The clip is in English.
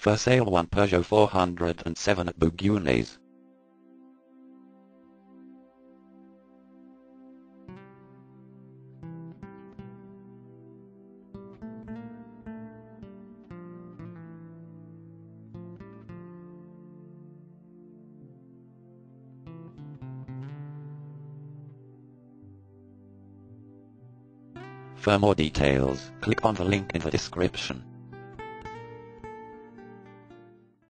For sale one Peugeot 407 at Bouguenais. For more details, click on the link in the description.